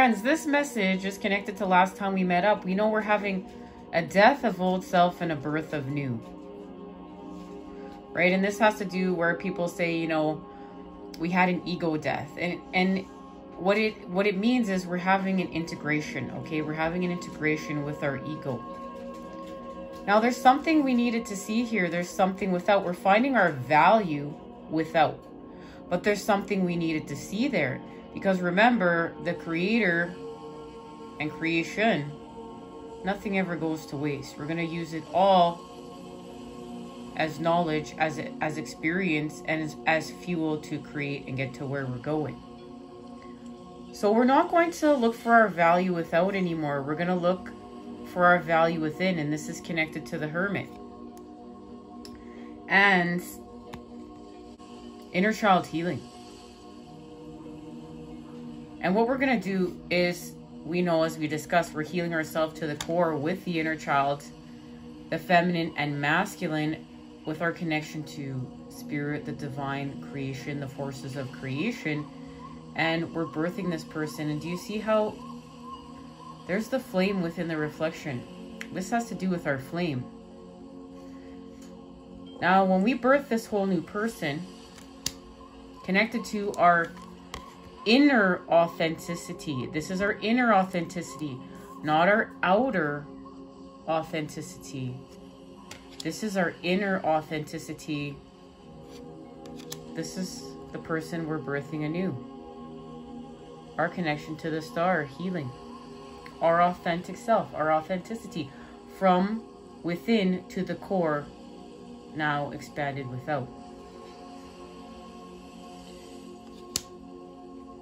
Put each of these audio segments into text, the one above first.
Friends, this message is connected to last time we met up. We know we're having a death of old self and a birth of new. Right? And this has to do where people say, you know, we had an ego death. And and what it what it means is we're having an integration, okay? We're having an integration with our ego. Now there's something we needed to see here. There's something without. We're finding our value without. But there's something we needed to see there. Because remember, the creator and creation, nothing ever goes to waste. We're going to use it all as knowledge, as as experience, and as, as fuel to create and get to where we're going. So we're not going to look for our value without anymore. We're going to look for our value within, and this is connected to the hermit. And inner child healing. And what we're going to do is, we know as we discussed, we're healing ourselves to the core with the inner child, the feminine and masculine, with our connection to spirit, the divine creation, the forces of creation. And we're birthing this person. And do you see how there's the flame within the reflection? This has to do with our flame. Now, when we birth this whole new person, connected to our inner authenticity. This is our inner authenticity, not our outer authenticity. This is our inner authenticity. This is the person we're birthing anew. Our connection to the star, healing. Our authentic self, our authenticity from within to the core, now expanded without.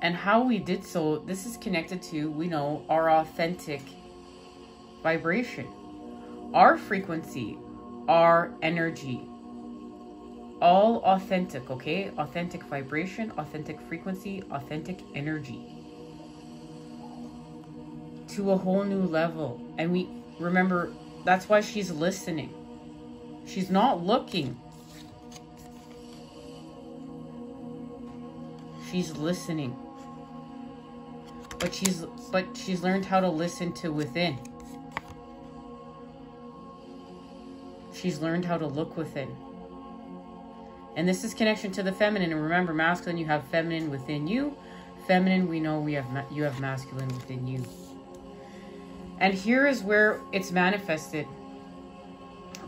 And how we did so, this is connected to, we know, our authentic vibration, our frequency, our energy. All authentic, okay? Authentic vibration, authentic frequency, authentic energy. To a whole new level. And we remember that's why she's listening. She's not looking. She's listening but she's but she's learned how to listen to within. She's learned how to look within. And this is connection to the feminine. And remember, masculine, you have feminine within you. Feminine, we know we have you have masculine within you. And here is where it's manifested.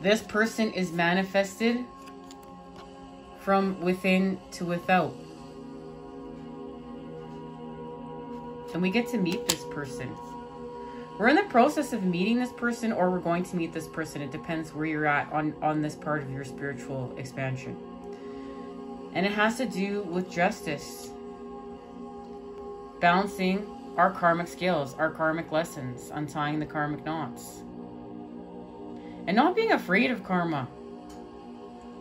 This person is manifested from within to without. And we get to meet this person. We're in the process of meeting this person or we're going to meet this person. It depends where you're at on, on this part of your spiritual expansion. And it has to do with justice. Balancing our karmic skills, our karmic lessons, untying the karmic knots. And not being afraid of karma.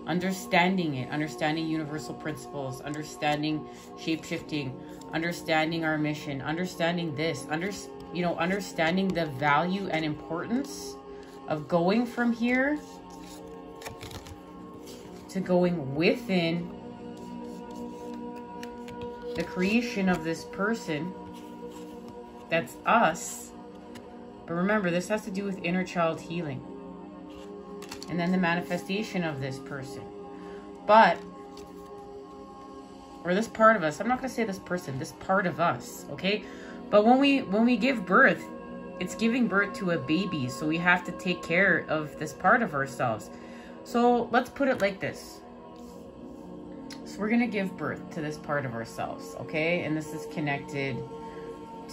Understanding it, understanding universal principles, understanding shape shifting, understanding our mission, understanding this, under, you know, understanding the value and importance of going from here to going within the creation of this person that's us. But remember, this has to do with inner child healing. And then the manifestation of this person. But or this part of us. I'm not going to say this person, this part of us, okay? But when we when we give birth, it's giving birth to a baby, so we have to take care of this part of ourselves. So let's put it like this. So we're going to give birth to this part of ourselves, okay? And this is connected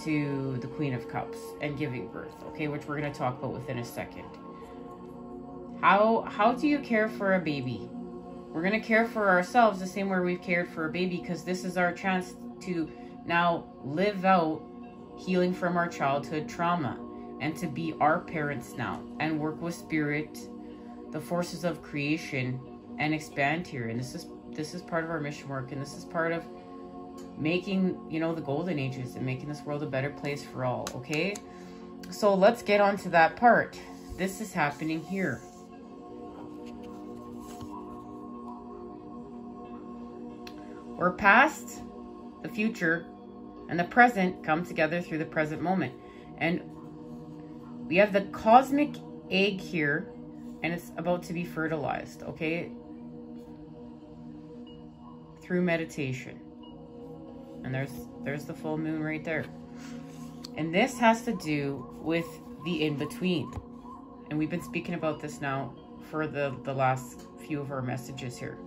to the Queen of Cups and giving birth, okay? Which we're going to talk about within a second. How how do you care for a baby? We're going to care for ourselves the same way we've cared for a baby because this is our chance to now live out healing from our childhood trauma and to be our parents now and work with spirit, the forces of creation and expand here. And this is this is part of our mission work and this is part of making, you know, the golden ages and making this world a better place for all, okay? So let's get on to that part. This is happening here. We're past the future and the present come together through the present moment. And we have the cosmic egg here, and it's about to be fertilized, okay? Through meditation. And there's there's the full moon right there. And this has to do with the in-between. And we've been speaking about this now for the, the last few of our messages here.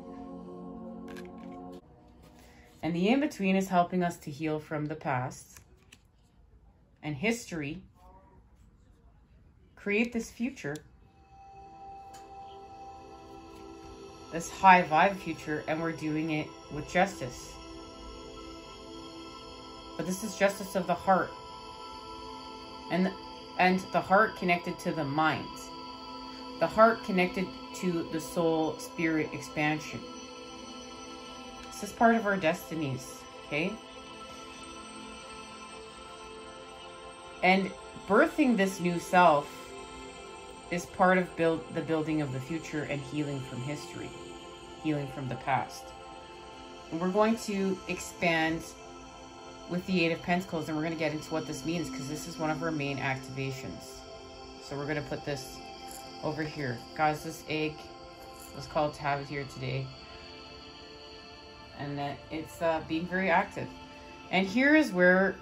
And the in-between is helping us to heal from the past and history, create this future, this high vibe future, and we're doing it with justice. But this is justice of the heart. And, and the heart connected to the mind. The heart connected to the soul spirit expansion. This is part of our destinies, okay? And birthing this new self is part of build the building of the future and healing from history, healing from the past. And we're going to expand with the Eight of Pentacles and we're going to get into what this means because this is one of our main activations. So we're going to put this over here. Guys, this egg was called to have it here today and that it's uh, being very active. And here is where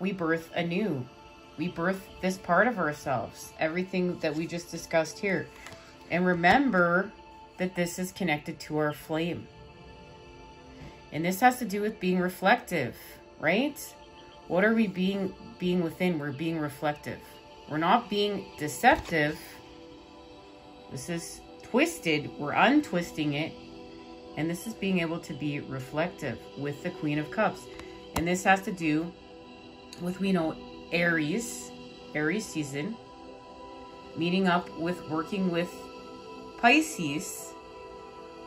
we birth anew. We birth this part of ourselves, everything that we just discussed here. And remember that this is connected to our flame. And this has to do with being reflective, right? What are we being being within? We're being reflective. We're not being deceptive. This is twisted. We're untwisting it and this is being able to be reflective with the Queen of Cups. And this has to do with, we know, Aries, Aries season, meeting up with working with Pisces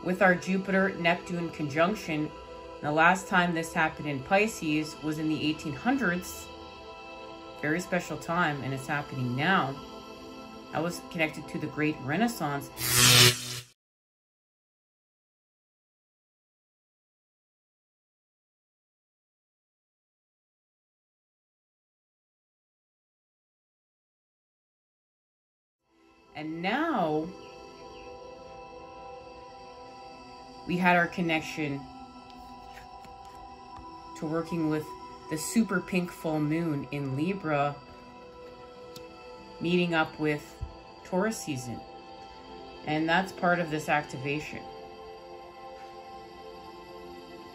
with our Jupiter Neptune conjunction. The last time this happened in Pisces was in the 1800s. Very special time, and it's happening now. I was connected to the Great Renaissance. And now we had our connection to working with the super pink full moon in Libra, meeting up with Taurus season. And that's part of this activation.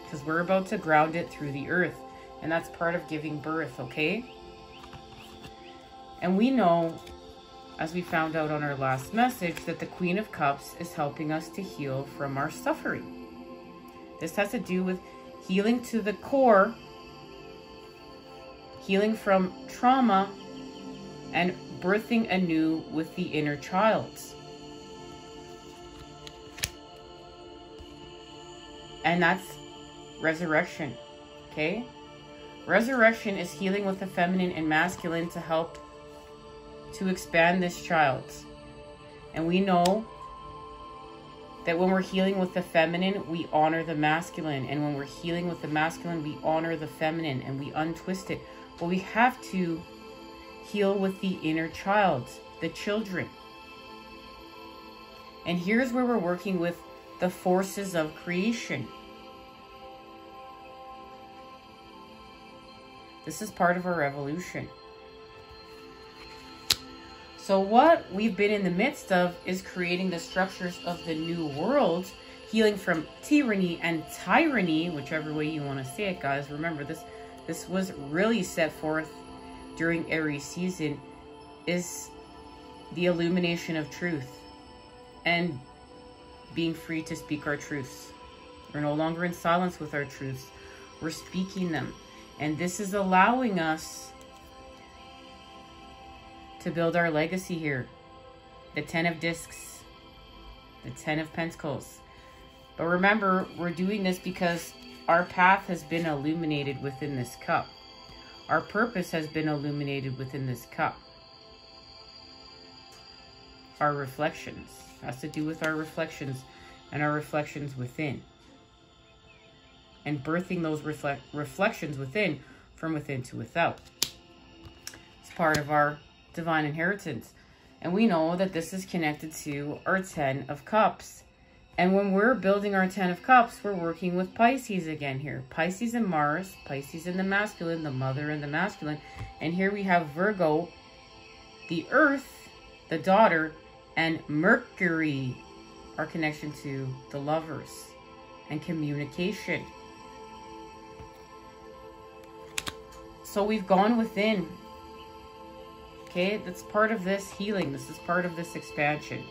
Because we're about to ground it through the earth. And that's part of giving birth, okay? And we know as we found out on our last message, that the Queen of Cups is helping us to heal from our suffering. This has to do with healing to the core, healing from trauma, and birthing anew with the inner child. And that's resurrection, okay? Resurrection is healing with the feminine and masculine to help to expand this child. And we know that when we're healing with the feminine, we honor the masculine. And when we're healing with the masculine, we honor the feminine and we untwist it. But we have to heal with the inner child, the children. And here's where we're working with the forces of creation. This is part of our evolution. So what we've been in the midst of is creating the structures of the new world, healing from tyranny and tyranny, whichever way you want to say it, guys. Remember, this this was really set forth during Aries season, is the illumination of truth and being free to speak our truths. We're no longer in silence with our truths. We're speaking them. And this is allowing us to build our legacy here. The Ten of Discs, the Ten of Pentacles. But remember, we're doing this because our path has been illuminated within this cup. Our purpose has been illuminated within this cup. Our reflections has to do with our reflections and our reflections within. And birthing those reflect reflections within from within to without. It's part of our divine inheritance. And we know that this is connected to our 10 of cups. And when we're building our 10 of cups, we're working with Pisces again here. Pisces and Mars, Pisces and the masculine, the mother and the masculine. And here we have Virgo, the earth, the daughter, and Mercury, our connection to the lovers and communication. So we've gone within. Okay, that's part of this healing. This is part of this expansion.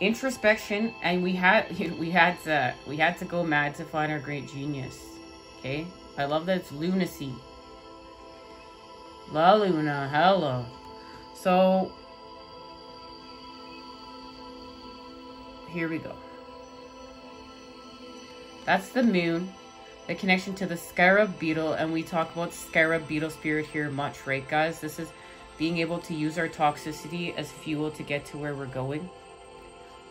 Introspection, and we had we had to we had to go mad to find our great genius. Okay, I love that it's lunacy. La Luna, hello. So here we go. That's the moon the connection to the scarab beetle, and we talk about scarab beetle spirit here much, right, guys? This is being able to use our toxicity as fuel to get to where we're going.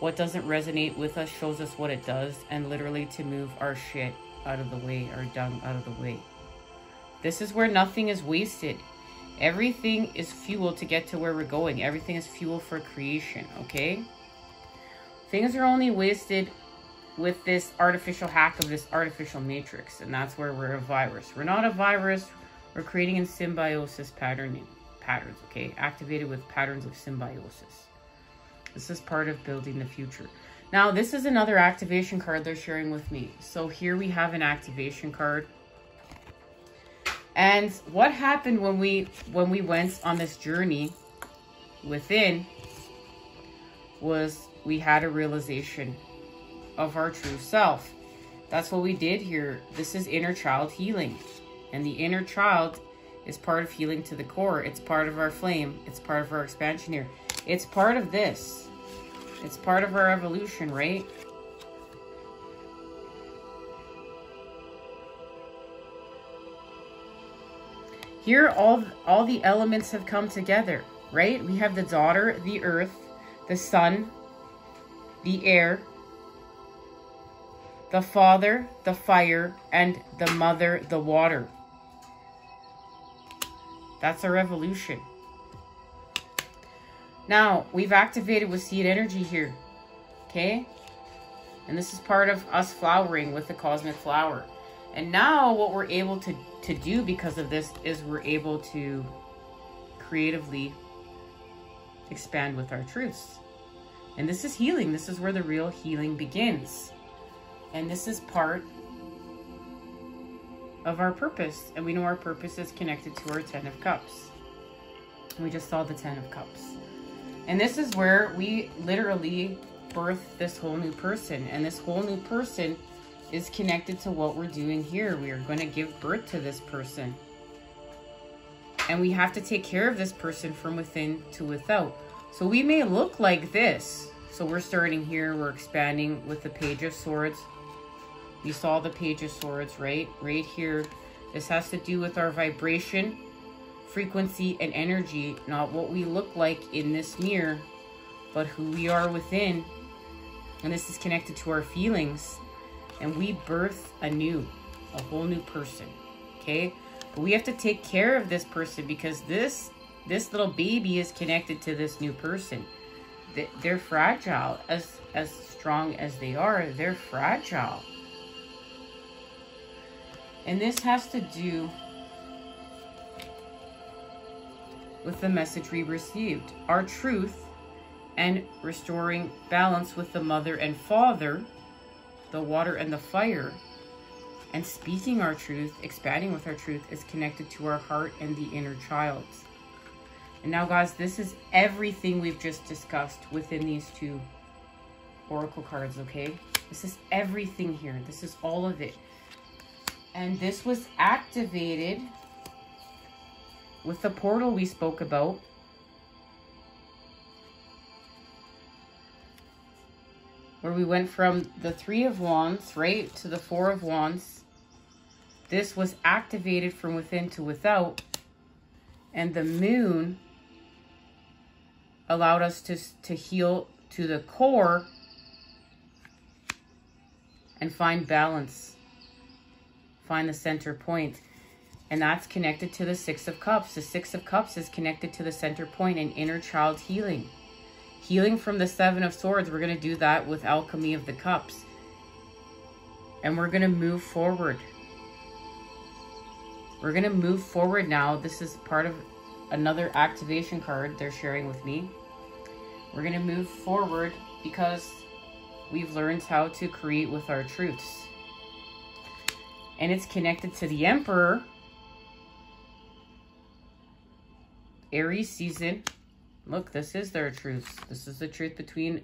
What doesn't resonate with us shows us what it does, and literally to move our shit out of the way, our dung out of the way. This is where nothing is wasted. Everything is fuel to get to where we're going. Everything is fuel for creation, okay? Things are only wasted with this artificial hack of this artificial matrix. And that's where we're a virus. We're not a virus. We're creating in symbiosis patterning patterns, okay? Activated with patterns of symbiosis. This is part of building the future. Now, this is another activation card they're sharing with me. So here we have an activation card. And what happened when we when we went on this journey within was we had a realization of our true self. That's what we did here. This is inner child healing. And the inner child is part of healing to the core. It's part of our flame. It's part of our expansion here. It's part of this. It's part of our evolution, right? Here, all, all the elements have come together, right? We have the daughter, the earth, the sun, the air, the father, the fire, and the mother, the water. That's a revolution. Now, we've activated with seed energy here. Okay? And this is part of us flowering with the cosmic flower. And now what we're able to, to do because of this is we're able to creatively expand with our truths. And this is healing. This is where the real healing begins. And this is part of our purpose. And we know our purpose is connected to our Ten of Cups. We just saw the Ten of Cups. And this is where we literally birth this whole new person. And this whole new person is connected to what we're doing here. We are going to give birth to this person. And we have to take care of this person from within to without. So we may look like this. So we're starting here. We're expanding with the Page of Swords. You saw the Page of Swords, right? Right here. This has to do with our vibration, frequency, and energy. Not what we look like in this mirror, but who we are within. And this is connected to our feelings. And we birth anew, a whole new person. Okay? But we have to take care of this person because this this little baby is connected to this new person. They're fragile. As, as strong as they are, they're fragile. And this has to do with the message we received. Our truth and restoring balance with the mother and father, the water and the fire, and speaking our truth, expanding with our truth, is connected to our heart and the inner child. And now, guys, this is everything we've just discussed within these two oracle cards, okay? This is everything here. This is all of it. And this was activated with the portal we spoke about. Where we went from the Three of Wands, right, to the Four of Wands. This was activated from within to without. And the moon allowed us to, to heal to the core and find balance find the center point. And that's connected to the Six of Cups. The Six of Cups is connected to the center point and inner child healing. Healing from the Seven of Swords, we're going to do that with Alchemy of the Cups. And we're going to move forward. We're going to move forward now. This is part of another activation card they're sharing with me. We're going to move forward because we've learned how to create with our truths. And it's connected to the Emperor. Aries season. Look, this is their truths. This is the truth between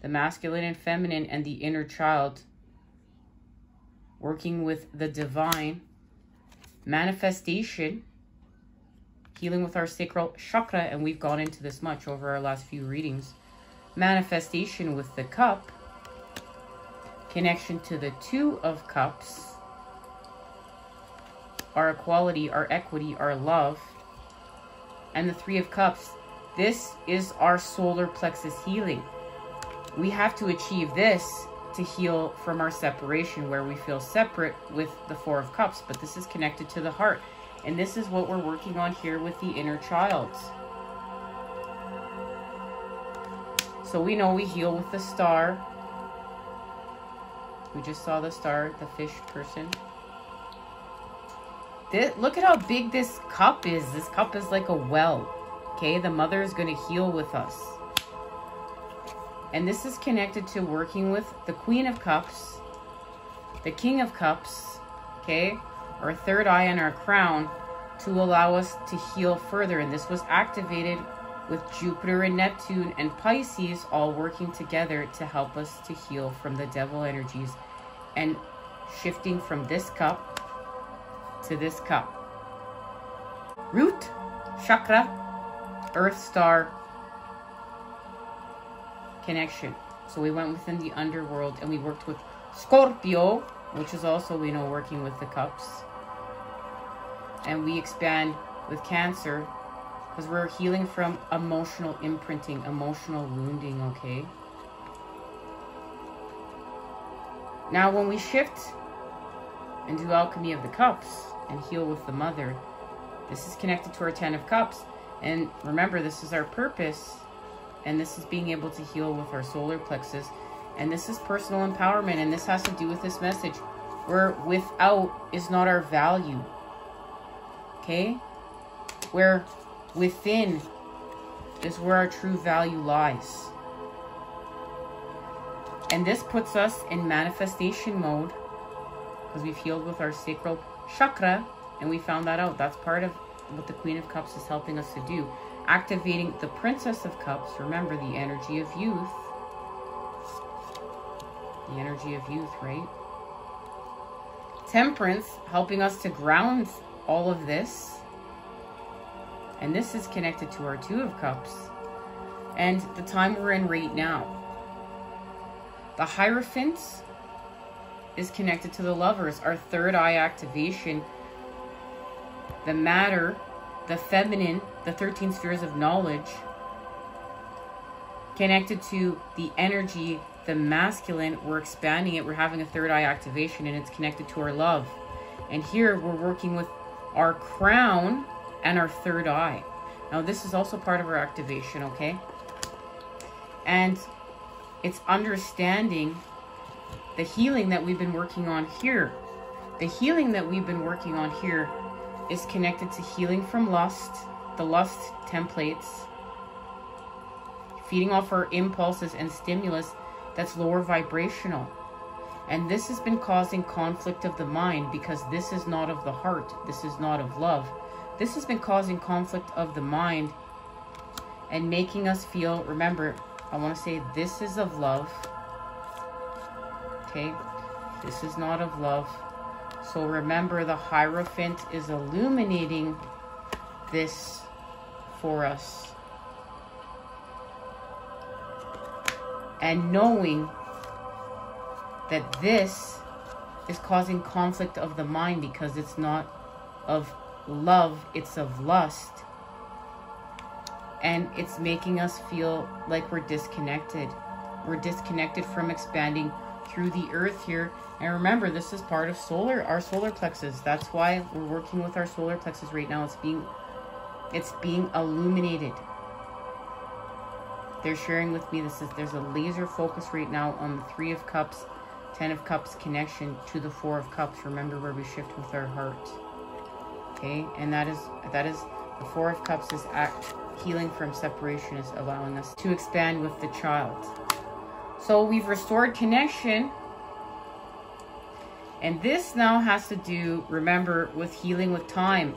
the masculine and feminine and the inner child. Working with the divine. Manifestation. Healing with our sacral chakra. And we've gone into this much over our last few readings. Manifestation with the cup. Connection to the two of cups. Our equality, our equity, our love. And the three of cups this is our solar plexus healing. We have to achieve this to heal from our separation where we feel separate with the Four of Cups, but this is connected to the heart. And this is what we're working on here with the inner child. So we know we heal with the star. We just saw the star, the fish person. This, look at how big this cup is. This cup is like a well. Okay, the mother is going to heal with us. And this is connected to working with the Queen of Cups, the King of Cups, okay, our third eye and our crown to allow us to heal further. And this was activated with Jupiter and Neptune and Pisces all working together to help us to heal from the devil energies and shifting from this cup to this cup. Root, chakra, Earth star connection. So we went within the underworld and we worked with Scorpio, which is also, we know, working with the cups. And we expand with Cancer because we're healing from emotional imprinting, emotional wounding, okay? Now, when we shift and do Alchemy of the Cups and heal with the Mother, this is connected to our Ten of Cups. And remember, this is our purpose. And this is being able to heal with our solar plexus. And this is personal empowerment. And this has to do with this message. Where without is not our value. Okay? Where within is where our true value lies. And this puts us in manifestation mode. Because we've healed with our sacral chakra. And we found that out. That's part of what the Queen of Cups is helping us to do. Activating the Princess of Cups, remember the energy of youth. The energy of youth, right? Temperance, helping us to ground all of this. And this is connected to our Two of Cups. And the time we're in right now. The Hierophant is connected to the Lovers, our third eye activation the matter, the feminine, the 13 spheres of knowledge, connected to the energy, the masculine, we're expanding it, we're having a third eye activation, and it's connected to our love. And here we're working with our crown and our third eye. Now, this is also part of our activation, okay? And it's understanding the healing that we've been working on here. The healing that we've been working on here is connected to healing from lust, the lust templates, feeding off our impulses and stimulus that's lower vibrational. And this has been causing conflict of the mind because this is not of the heart. This is not of love. This has been causing conflict of the mind and making us feel, remember, I want to say this is of love. Okay? This is not of love. So remember the Hierophant is illuminating this for us. And knowing that this is causing conflict of the mind because it's not of love, it's of lust. And it's making us feel like we're disconnected. We're disconnected from expanding through the earth here. And remember, this is part of solar, our solar plexus. That's why we're working with our solar plexus right now. It's being, it's being illuminated. They're sharing with me this is there's a laser focus right now on the three of cups, ten of cups connection to the four of cups. Remember where we shift with our heart. Okay, and that is that is the four of cups is act healing from separation is allowing us to expand with the child. So we've restored connection. And this now has to do, remember, with healing with time.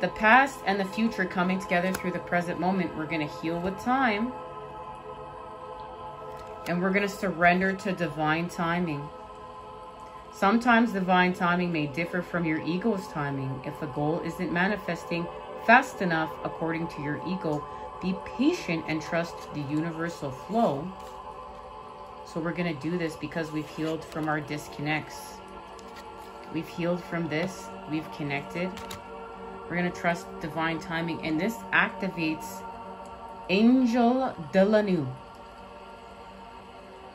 The past and the future coming together through the present moment. We're going to heal with time. And we're going to surrender to divine timing. Sometimes divine timing may differ from your ego's timing. If a goal isn't manifesting fast enough according to your ego, be patient and trust the universal flow. So we're going to do this because we've healed from our disconnects. We've healed from this. We've connected. We're going to trust divine timing. And this activates Angel de la Nuit.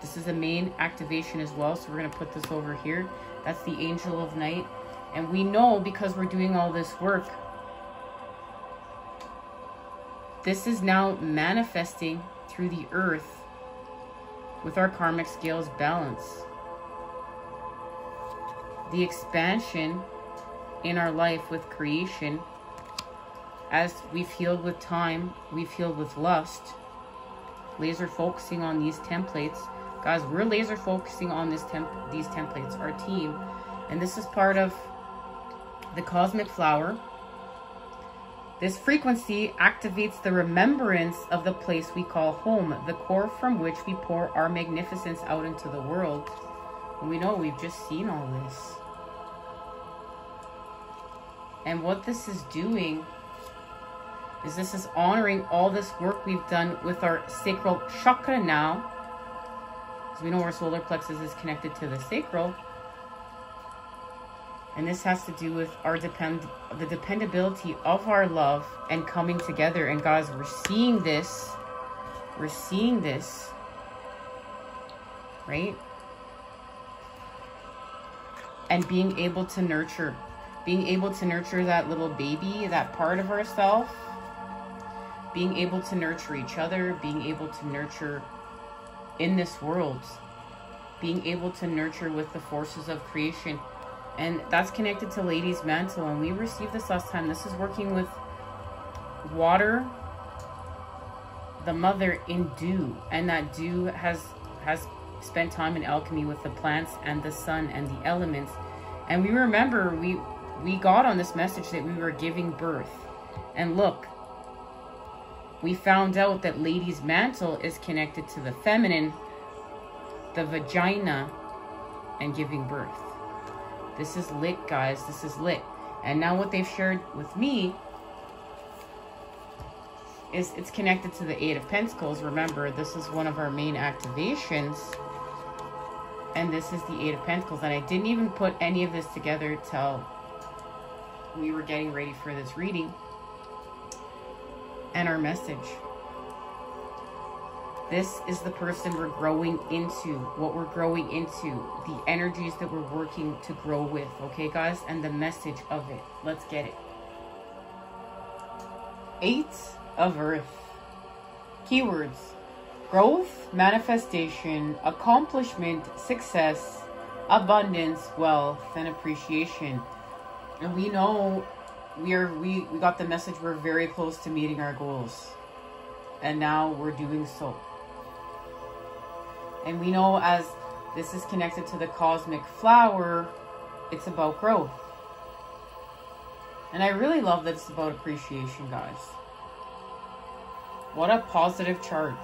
This is a main activation as well. So we're going to put this over here. That's the Angel of Night. And we know because we're doing all this work, this is now manifesting through the earth with our karmic scales balance. The expansion in our life with creation, as we've healed with time, we've healed with lust, laser focusing on these templates. Guys, we're laser focusing on this temp these templates, our team. And this is part of the cosmic flower this frequency activates the remembrance of the place we call home, the core from which we pour our magnificence out into the world. And we know we've just seen all this. And what this is doing is this is honoring all this work we've done with our sacral chakra now. As we know our solar plexus is connected to the sacral. And this has to do with our depend the dependability of our love and coming together. And guys, we're seeing this. We're seeing this. Right? And being able to nurture. Being able to nurture that little baby, that part of ourself. Being able to nurture each other. Being able to nurture in this world. Being able to nurture with the forces of creation and that's connected to Lady's Mantle. And we received this last time. This is working with water, the mother in dew. And that dew has, has spent time in alchemy with the plants and the sun and the elements. And we remember we, we got on this message that we were giving birth. And look, we found out that lady's Mantle is connected to the feminine, the vagina, and giving birth. This is lit, guys. This is lit. And now what they've shared with me is it's connected to the Eight of Pentacles. Remember, this is one of our main activations. And this is the Eight of Pentacles. And I didn't even put any of this together till we were getting ready for this reading. And our message. This is the person we're growing into, what we're growing into, the energies that we're working to grow with, okay, guys? And the message of it. Let's get it. Eight of Earth. Keywords growth, manifestation, accomplishment, success, abundance, wealth, and appreciation. And we know we are we, we got the message we're very close to meeting our goals. And now we're doing so. And we know as this is connected to the cosmic flower, it's about growth. And I really love that it's about appreciation, guys. What a positive charge.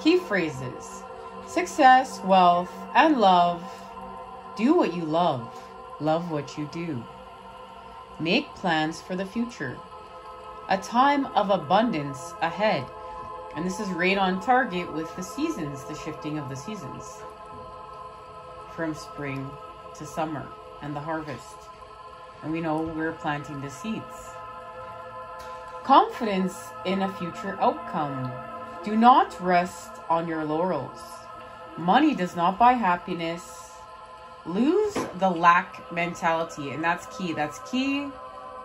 Key phrases success, wealth, and love. Do what you love. Love what you do. Make plans for the future. A time of abundance ahead. And this is right on target with the seasons, the shifting of the seasons. From spring to summer and the harvest. And we know we're planting the seeds. Confidence in a future outcome. Do not rest on your laurels. Money does not buy happiness. Lose the lack mentality. And that's key. That's key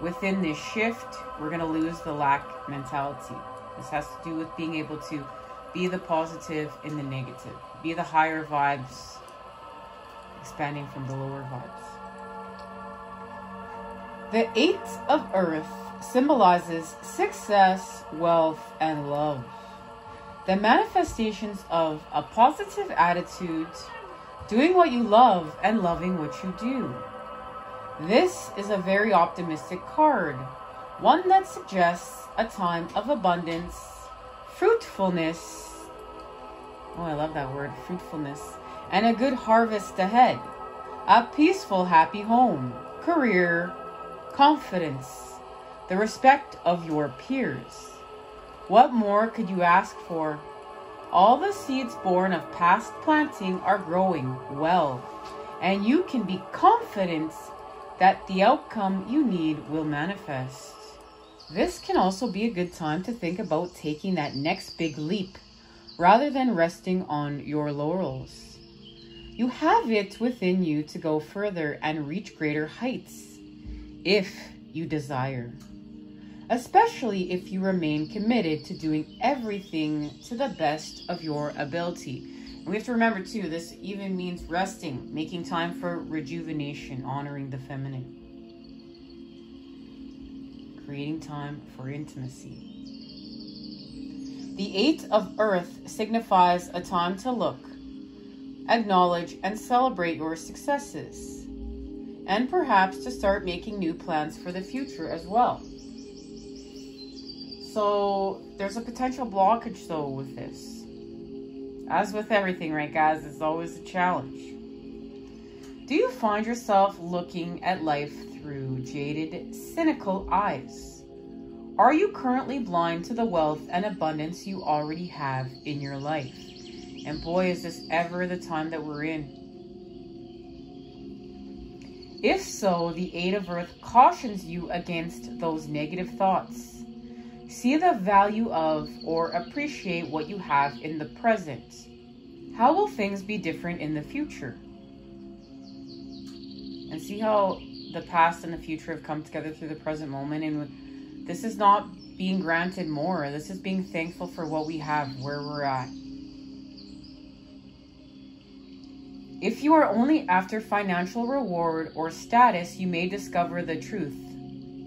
within this shift. We're going to lose the lack mentality. This has to do with being able to be the positive in the negative, be the higher vibes, expanding from the lower vibes. The Eight of Earth symbolizes success, wealth, and love. The manifestations of a positive attitude, doing what you love, and loving what you do. This is a very optimistic card, one that suggests a time of abundance, fruitfulness. Oh, I love that word, fruitfulness, and a good harvest ahead. A peaceful, happy home, career, confidence, the respect of your peers. What more could you ask for? All the seeds born of past planting are growing well, and you can be confident that the outcome you need will manifest. This can also be a good time to think about taking that next big leap rather than resting on your laurels. You have it within you to go further and reach greater heights if you desire especially if you remain committed to doing everything to the best of your ability. And we have to remember, too, this even means resting, making time for rejuvenation, honoring the feminine, creating time for intimacy. The Eight of Earth signifies a time to look, acknowledge, and celebrate your successes, and perhaps to start making new plans for the future as well. So there's a potential blockage though with this. As with everything, right, guys, it's always a challenge. Do you find yourself looking at life through jaded, cynical eyes? Are you currently blind to the wealth and abundance you already have in your life? And boy, is this ever the time that we're in. If so, the Eight of Earth cautions you against those negative thoughts See the value of or appreciate what you have in the present. How will things be different in the future? And see how the past and the future have come together through the present moment. And this is not being granted more, this is being thankful for what we have, where we're at. If you are only after financial reward or status, you may discover the truth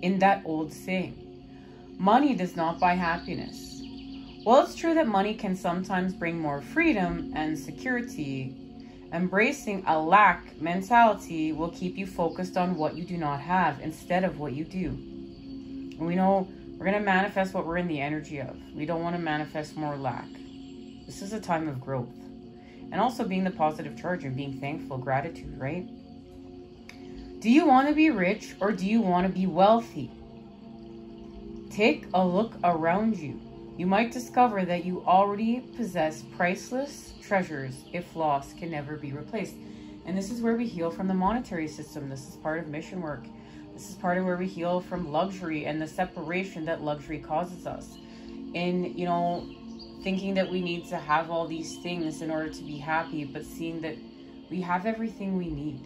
in that old saying. Money does not buy happiness. While it's true that money can sometimes bring more freedom and security, embracing a lack mentality will keep you focused on what you do not have instead of what you do. And we know we're going to manifest what we're in the energy of. We don't want to manifest more lack. This is a time of growth. And also being the positive charge and being thankful, gratitude, right? Do you want to be rich or do you want to be wealthy? Take a look around you. You might discover that you already possess priceless treasures if lost can never be replaced. And this is where we heal from the monetary system. This is part of mission work. This is part of where we heal from luxury and the separation that luxury causes us. In, you know, thinking that we need to have all these things in order to be happy, but seeing that we have everything we need.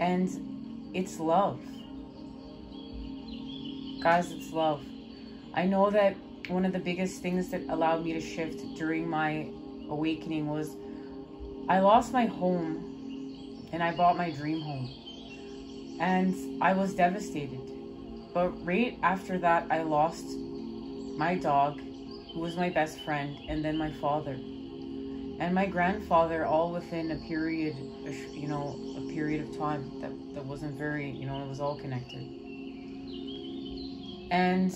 And it's love. Guys, it's love. I know that one of the biggest things that allowed me to shift during my awakening was I lost my home and I bought my dream home. And I was devastated. But right after that, I lost my dog, who was my best friend, and then my father. And my grandfather, all within a period, you know, a period of time that, that wasn't very, you know, it was all connected. And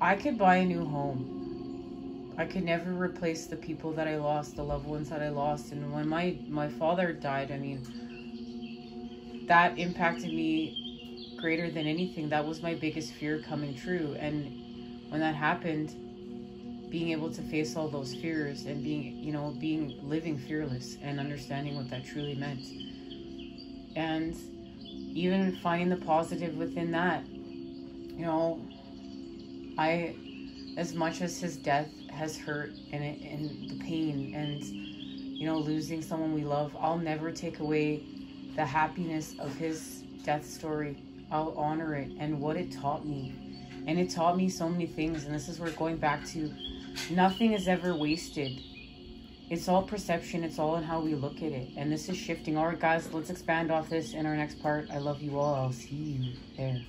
I could buy a new home. I could never replace the people that I lost, the loved ones that I lost. And when my, my father died, I mean, that impacted me greater than anything. That was my biggest fear coming true. And when that happened, being able to face all those fears and being, you know, being living fearless and understanding what that truly meant. And even finding the positive within that you know, I, as much as his death has hurt and it, and the pain and you know losing someone we love i'll never take away the happiness of his death story. I'll honor it and what it taught me. And it taught me so many things and this is where going back to nothing is ever wasted. It's all perception it's all in how we look at it. And this is shifting. All right guys let's expand off this in our next part. I love you all. I'll see you there